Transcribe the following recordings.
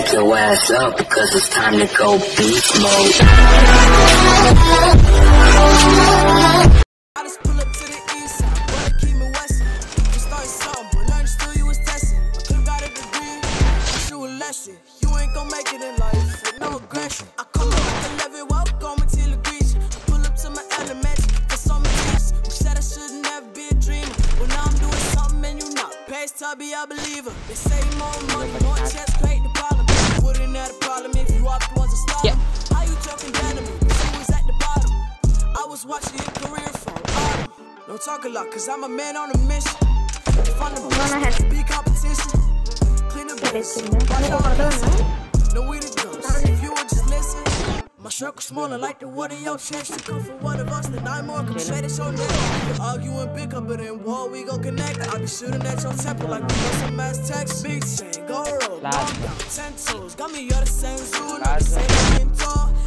wake your ass up because it's time to go beast mode. I just pull up to the east side, keep me started but still you was. I could've got a degree, you. You ain't gon' make it in life with no aggression. I come up like 11, walk on until it reach. I pull up to my peace. Who said I should never be a dreamer? Well, now I'm doing something and you not. Pace tubby, a believer. They say more money, more checks, create watching your career from autumn. Uh. Don't talk a lot, cause I'm a man on a mission. I'm the best, be competition. Clean the base. Watch out, listen. Know we the ghosts. If you would just listen. My circle smaller like the one in your chest. You come for one of us, then I'm more concentrated. So now argue and up, but in war we gon' connect. I be shooting at your temple like we got some mass text. Big chain, go roll, down, ten toes. Got me, the same zoo, not the same looking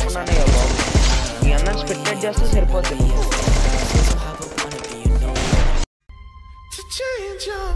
ఇది enemy అనుకున్నానే బాబు ఈ అన్నం స్పెక్టెడ్ చేస్తే సరిపోతుంది To change your